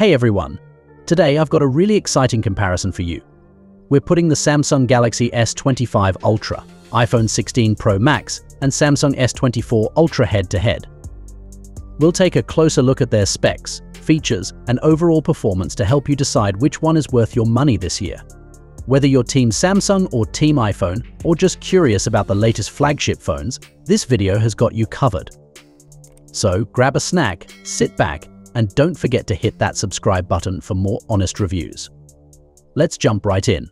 Hey everyone! Today I've got a really exciting comparison for you. We're putting the Samsung Galaxy S25 Ultra, iPhone 16 Pro Max, and Samsung S24 Ultra head-to-head. We'll take a closer look at their specs, features, and overall performance to help you decide which one is worth your money this year. Whether you're Team Samsung or Team iPhone, or just curious about the latest flagship phones, this video has got you covered. So grab a snack, sit back, and don't forget to hit that subscribe button for more honest reviews. Let's jump right in.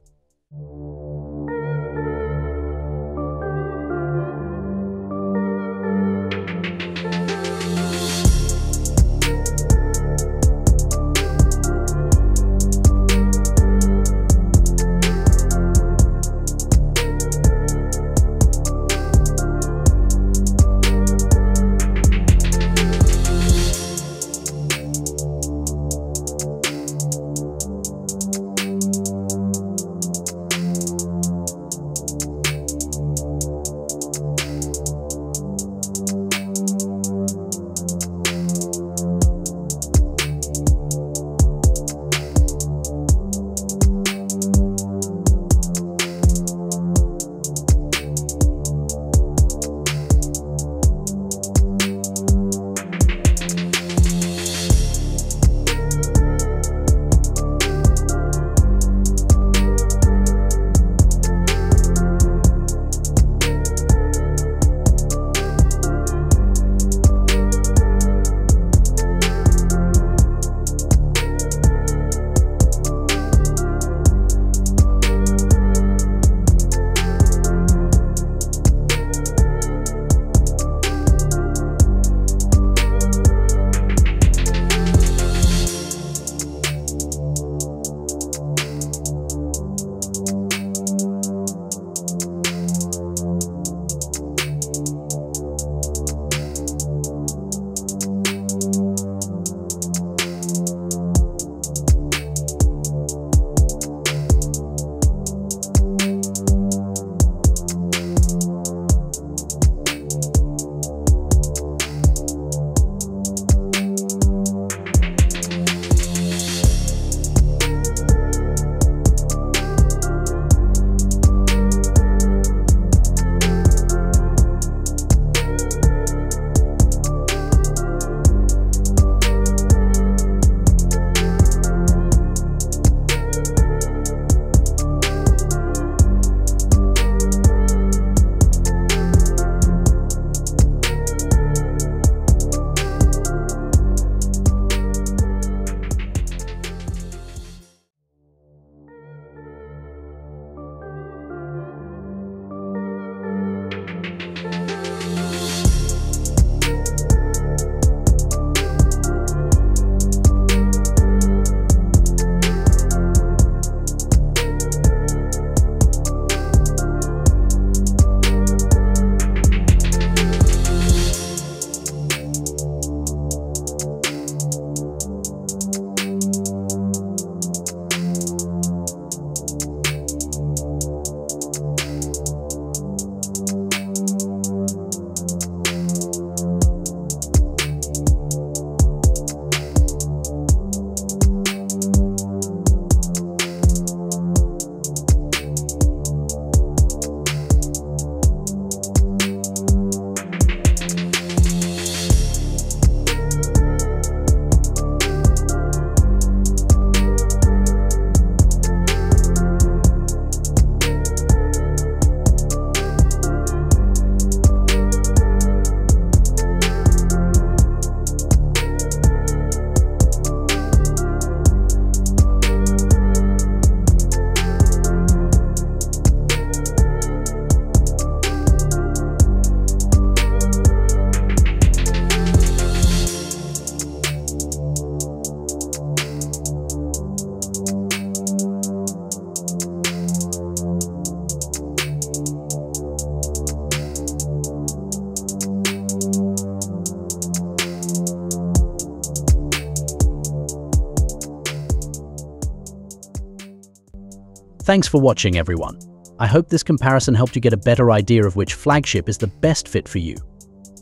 Thanks for watching, everyone. I hope this comparison helped you get a better idea of which flagship is the best fit for you.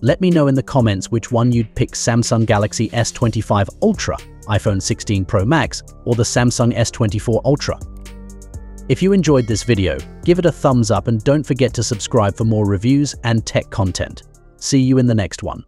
Let me know in the comments which one you'd pick Samsung Galaxy S25 Ultra, iPhone 16 Pro Max, or the Samsung S24 Ultra. If you enjoyed this video, give it a thumbs up and don't forget to subscribe for more reviews and tech content. See you in the next one.